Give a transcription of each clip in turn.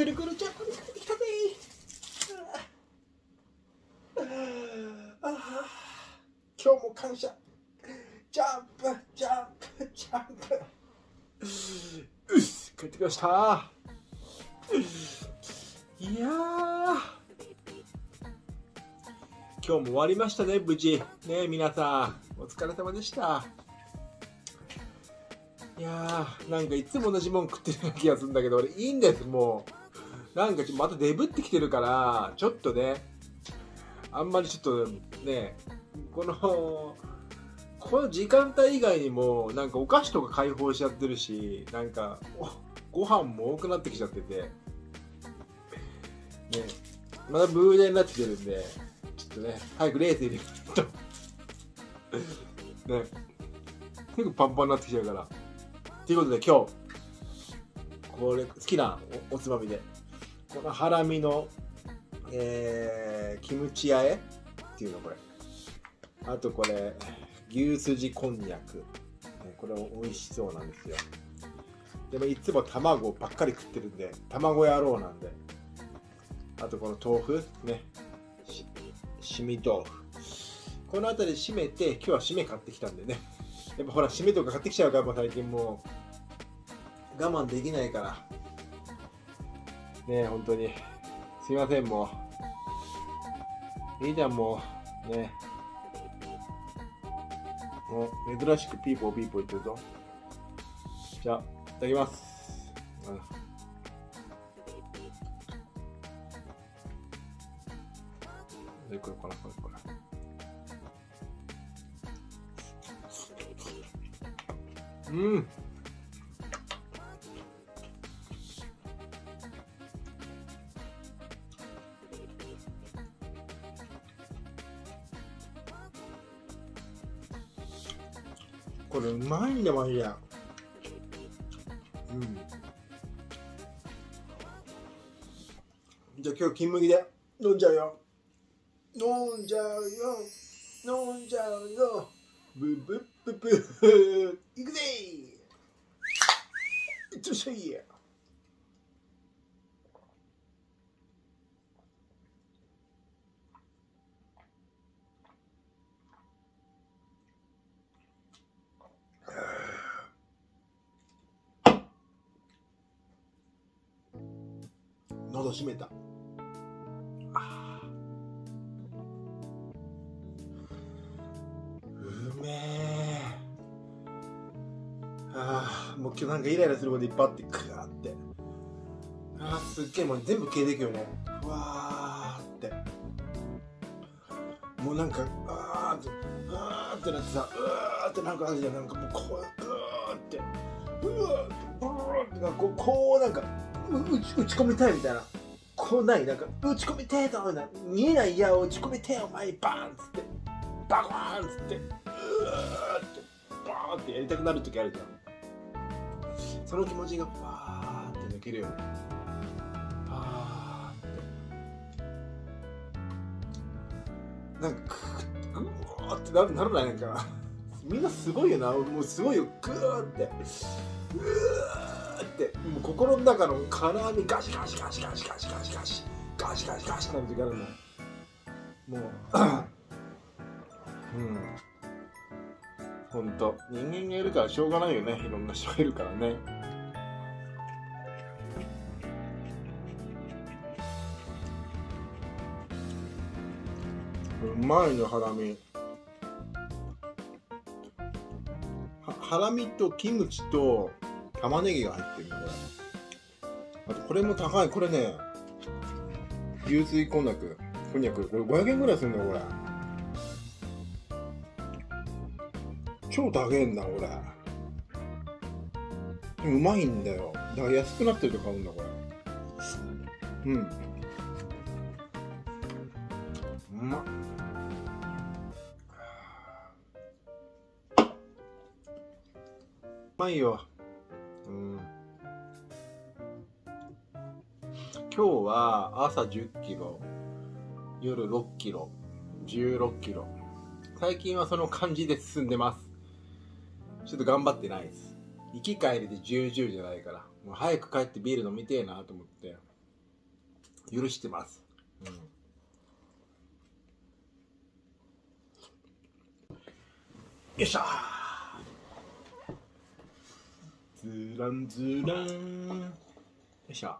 ぐるぐるジャンプに帰ってきたぜああ今日も感謝。ジャンプジャンプ。ジャンプうっす帰ってきました。いや今日も終わりましたね無事。ね皆さんお疲れ様でした。いやーなんかいつも同じもん食ってるような気がするんだけど俺いいんですもう。なんかまたデブってきてるからちょっとねあんまりちょっとねこのこの時間帯以外にもなんかお菓子とか開放しちゃってるしなんかご飯も多くなってきちゃってて。ねまだブーデになってきてるんでちょっとね早く冷静にと。ね結構パンパンになってきちゃうから。ということで今日これ好きなおおつまみで。このハラミの、えー、キムチあえっていうのこれ。あとこれ牛すじこんにゃく。これも美味しそうなんですよ。でもいつも卵ばっかり食ってるんで卵野郎なんで。あとこの豆腐。ね。しみ豆腐。この辺り締めて今日は締め買ってきたんでね。やっぱほら締めとか買ってきちゃうからもう最近もう我慢できないから。ね本当に。すいませんもう。いいじゃんもう。ね。もう珍しくピーポーピーポー言ってるぞ。じゃあいただきます、うん。でこれかなこれこれ。うん。まいんだマジで。うん。じゃあ今日金麦で飲んじゃうよ。飲んじゃうよ。飲んじゃうよ。ブブブブいくぜいっとしゃい。喉閉めた。うめえ。ああもう今日なんかイライラすることいっぱいあってクワーってあーすっげえもう全部消えていくよね。ふわーって。もうなんかあーってあーってなってさうわーってなんかあるじゃん。なんかもうこううーって。うわーってブーってなんかこうこうなんかう打ち打ち込みたいみたいな。こうないなんか打ち込みてえだみたいな見えない矢を打ち込みてえお前バーンっつって。バコーンっつって。うーってバーンってやりたくなる時あるじゃん。その気持ちがわーって抜けるよ。ねあーって。なんかグーってなならないな。んかみんなすごいよな。もうすごいよ。グーって。うーもう心の中の金網ガシガシガシガシガシガシガシガシガシガシなる時あるのもううんほんと人間がいるからしょうがないよねいろんな人がいるからねうまいねハラミハラミとキムチと玉ねぎが入ってるねこれあとこれも高い。これね流水こんにゃく。こんにゃく。これ500円ぐらいするんだよこれ。超高えんだこれ。でもうまいんだよ。だから安くなってると買うんだこれ。うん。うまっ。うまいよ。うん。今日は朝10キロ夜6キロ16キロ。最近はその感じで進んでます。ちょっと頑張ってないです。行き帰りで10、10じゃないから。もう早く帰ってビール飲みてえなと思って。許してます。うん。よいしょ。ずらんずらん。よいしょ。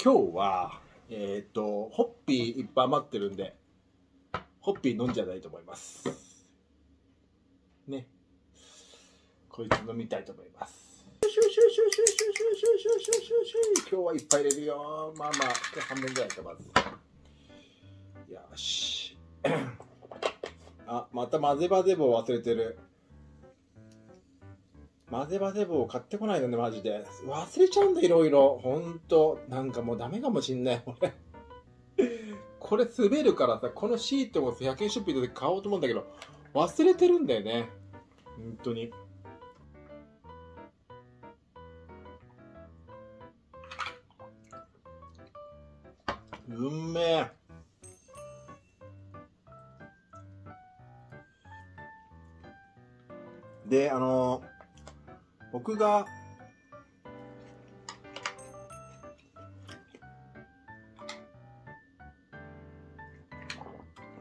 今日は、えっ、と、ホッピーいっぱい余ってるんで、ホッピー飲んじゃないと思います。ね。こいつ飲みたいと思います。今日はいっぱい入れるよ。まあまあ、半分ぐらいかまず。よし。あ、また混ぜ混ぜ棒忘れてる。混ぜ混ぜ棒買ってこないのね、マジで。忘れちゃうんだ、いろいろ。ほんと。なんかもうダメかもしんない、俺。これ滑るからさ、このシートも100円ショッピングで買おうと思うんだけど、忘れてるんだよね。本当に。うんめえ。で、あの僕が、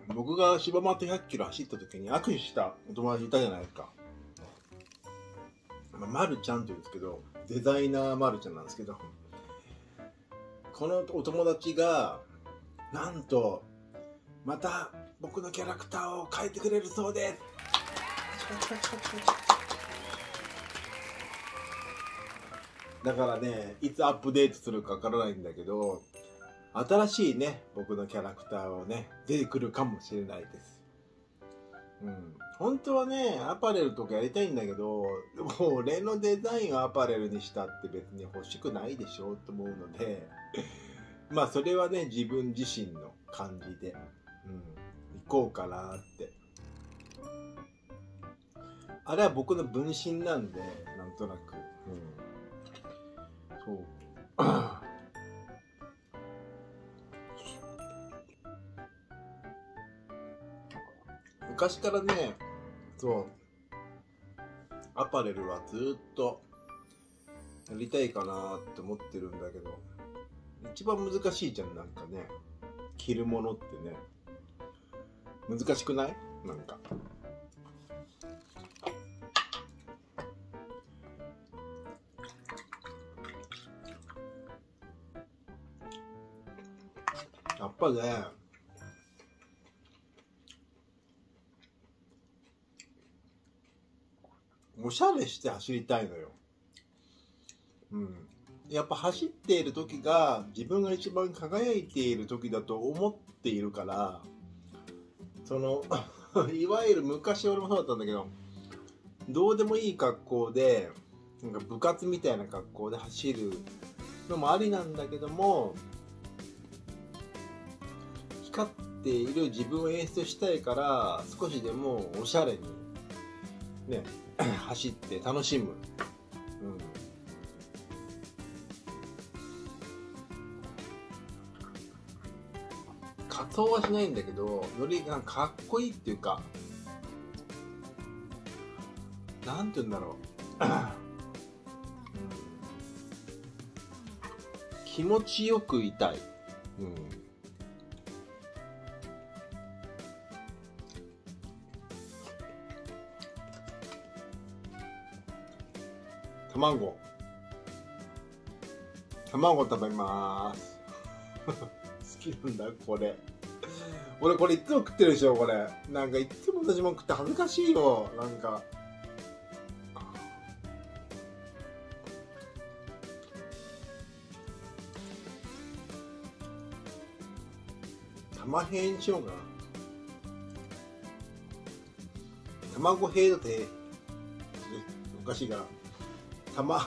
僕が柴又100キロ走った時に握手したお友達いたじゃないですか。まあ、るちゃんって言うんですけど、デザイナーまるちゃんなんですけど、このお友達が、なんと、また僕のキャラクターを描いてくれるそうです。だからね、いつアップデートするかわからないんだけど、新しいね、僕のキャラクターをね、出てくるかもしれないです。うん。本当はね、アパレルとかやりたいんだけど、でも俺のデザインをアパレルにしたって別に欲しくないでしょと思うので、まあそれはね、自分自身の感じで、うん、行こうかなって。あれは僕の分身なんで、なんとなく。そう。昔からね、そう、アパレルはずっとやりたいかなって思ってるんだけど、一番難しいじゃん、なんかね。着るものってね。難しくない？なんか。ぱね、おしゃれして走りたいのよ。うん。やっぱ走っている時が自分が一番輝いている時だと思っているから、その、いわゆる昔俺もそうだったんだけど、どうでもいい格好で、なんか部活みたいな格好で走るのもありなんだけども、光っている自分を演出したいから、少しでもおしゃれに、ね、走って楽しむ。うん。仮装はしないんだけど、よりなんかかっこいいっていうか、なんて言うんだろう。気持ちよくいたい。うん。卵。卵食べます。好きなんだ、これ。俺これいつも食ってるでしょ、これ。なんかいつも同じも食って恥ずかしいよ、なんか。玉平にしようかな。卵平だって、おかしいから。玉、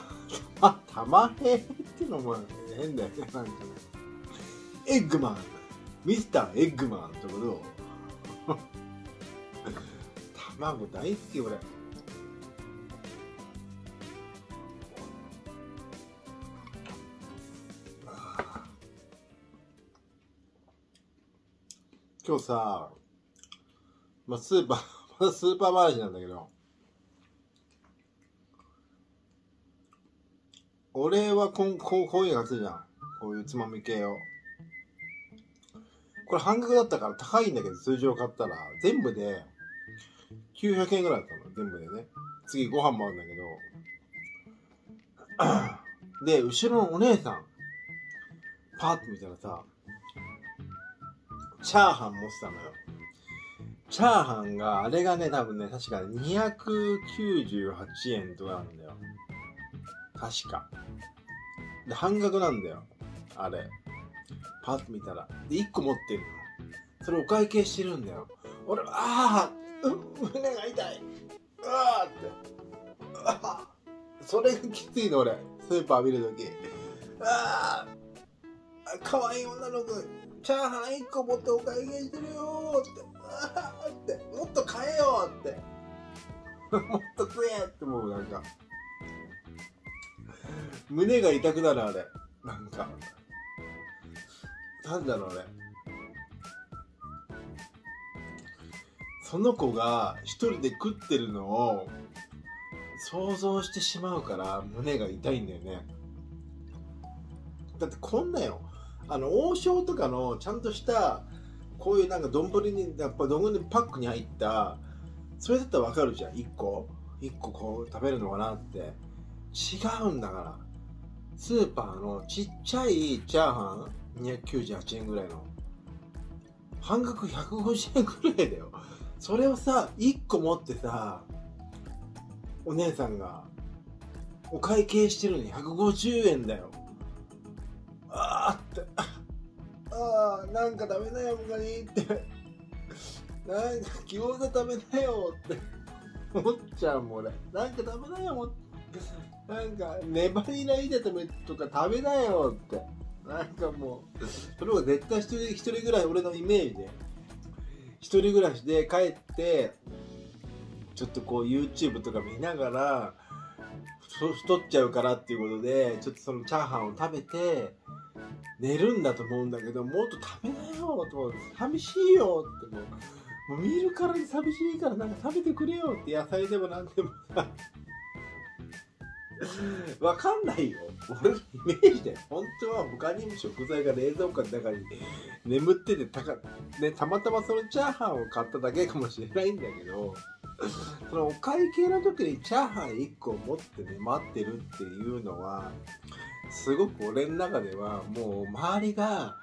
玉、玉平ってのも変だよね、なんかね。エッグマン、ミスターエッグマンってこと 卵大好き、俺。今日さ、まあ、スーパー、ま だスーパーマージなんだけど、俺はこんこうこういうのがするじゃん。こういうつまみ系を。これ半額だったから高いんだけど、通常買ったら、全部で900円ぐらいだったの、全部でね。次ご飯もあるんだけど、で、後ろのお姉さん、パーって見たらさ、チャーハン持ってたのよ。チャーハンが、あれがね、多分ね、確か298円とかなんだよ。確か。で、半額なんだよ。あれ。パッと見たら。で、1個持ってるの。それお会計してるんだよ。俺、ああ、胸が痛い。うわーって。あそれがきついの、俺。スーパー見るとき。ああ、かわい女の子、チャーハン1個持ってお会計してるよって。ああって、もっと買えよって。もっと食えって思う、なんか。胸が痛くなる、あれ。なんか。なんだろうね。その子が一人で食ってるのを想像してしまうから胸が痛いんだよね。だってこんなよ。あの、王将とかのちゃんとしたこういうなんか丼に、やっぱ丼にパックに入った、それだったらわかるじゃん。1個。1個こう食べるのかなって。違うんだから。スーパーのちっちゃいチャーハン298円ぐらいの。半額150円ぐらいだよ。それをさ、1個持ってさ、お姉さんが、お会計してるのに150円だよ。あーって。ああ、なんか食べなよ、他にって。なんか餃子食べなよって思っちゃうもん、俺。なんか食べなよ、なんか、粘りないで食べとか食べなよって。なんかもう、それは絶対一人一人ぐらい俺のイメージで、一人暮らしで帰って、ちょっとこう YouTube とか見ながら、太っちゃうからっていうことで、ちょっとそのチャーハンを食べて、寝るんだと思うんだけど、もっと食べなよと思。寂しいよってもう、見るからに寂しいからなんか食べてくれよって野菜でもなんでもさ、わかんないよ。俺のイメージで。本当は他にも食材が冷蔵庫の中に眠っててたか、ね、たまたまそのチャーハンを買っただけかもしれないんだけど、そのお会計の時にチャーハン1個持ってね、待ってるっていうのは、すごく俺の中ではもう周りが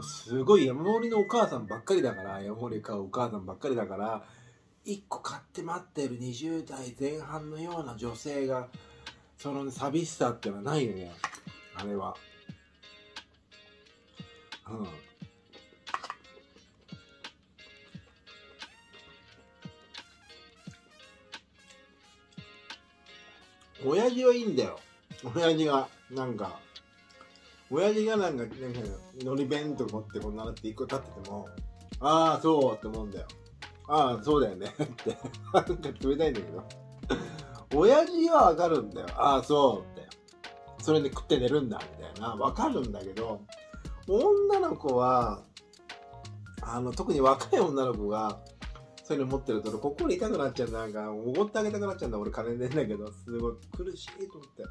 すごい山盛りのお母さんばっかりだから山盛り買うお母さんばっかりだから1個買って待ってる20代前半のような女性がその、ね、寂しさってのはないよねあれはうん親父はいいんだよ親父がなんか、親父がなんか、なんか、のり弁とか持ってこんなのって一個立ってても、ああ、そうって思うんだよ。ああ、そうだよねって。なんか冷たいんだけど。親父はわかるんだよ。ああ、そうって。それで食って寝るんだ、みたいな。わかるんだけど、女の子は、あの、特に若い女の子が、そういうの持ってると、心痛くなっちゃうんだ。なんか、おごってあげたくなっちゃうんだ。俺金出んだけど、すごい苦しいと思って。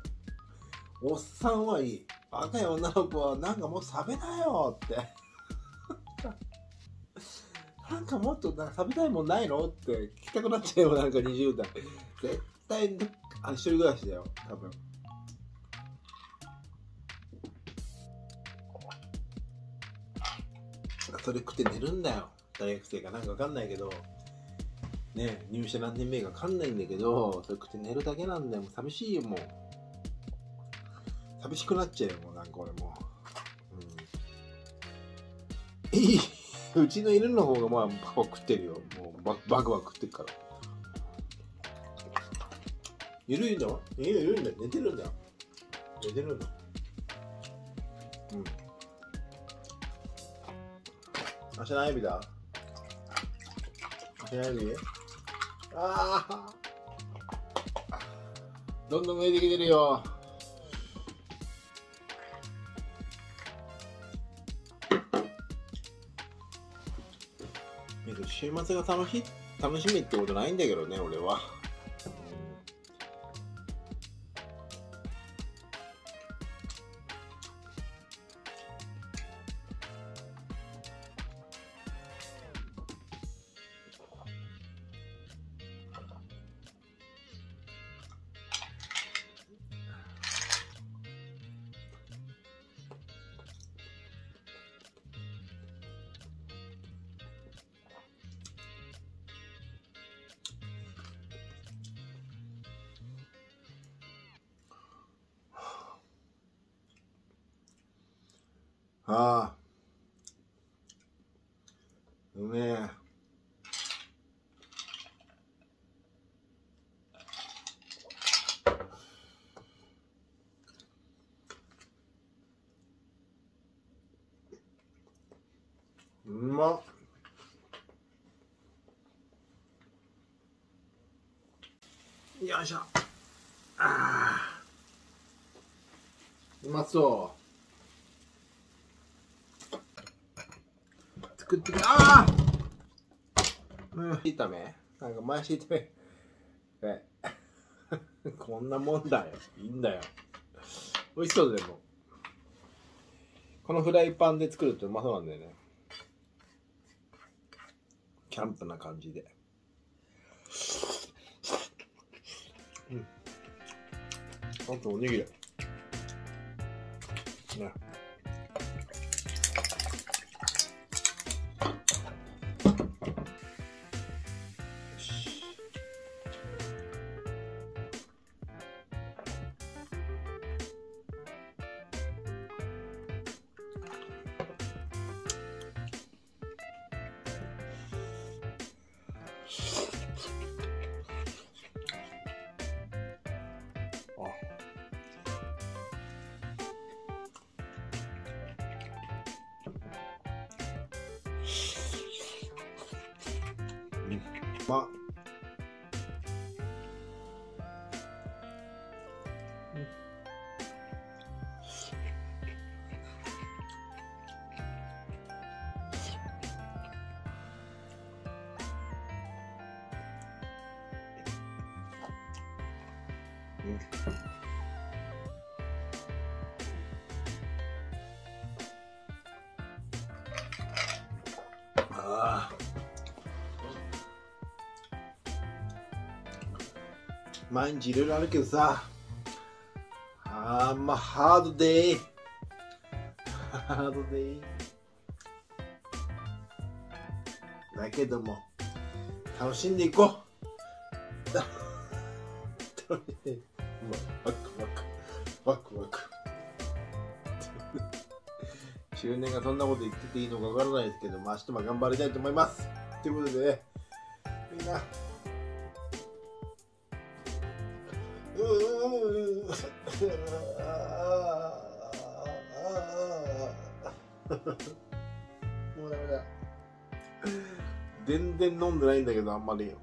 おっさんはいい。若い女の子は なんかもっと食べなよって。なんかもっと食べたいもんないのって聞きたくなっちゃうよ、なんか20代。絶対、あ、一人暮らしだよ、多分。それ食って寝るんだよ。大学生かなんかわかんないけど。ね入社何年目かわかんないんだけど、それ食って寝るだけなんだよ。もう寂しいよ、もう。寂しくなっちゃうよ、もうなんか俺もう。うん。うちの犬の方がまあ、パパ食ってるよ。もうバクバク食ってるから。いるんだよ。いるいるんだよ。寝てるんだよ。寝てるんだ。うん。明日何曜日だ明日何曜日？ああどんどん上できてるよ。週末が楽しい、楽しみってことないんだけどね、俺は。ああ。うめえ。うまっ。よいしょ。ああうまそう。作ってきああうん。炒めなんか前し炒めえこんなもんだよ。いいんだよ。美味しそうでも。このフライパンで作るとうまそうなんだよね。キャンプな感じで。うん。あとおにぎり。ね。まっ毎日いろいろあるけどさ。あーまあハードデイハードデイだけども楽しんでいこう。だ楽しんでワクワク。ワクワク。中年がそんなこと言ってていいのかわからないですけど、まあ、明日も頑張りたいと思います。ということでね、もうダメだ。全然飲んでないんだけど、あんまり。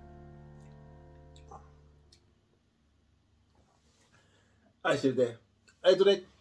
愛してるで。ありがとね。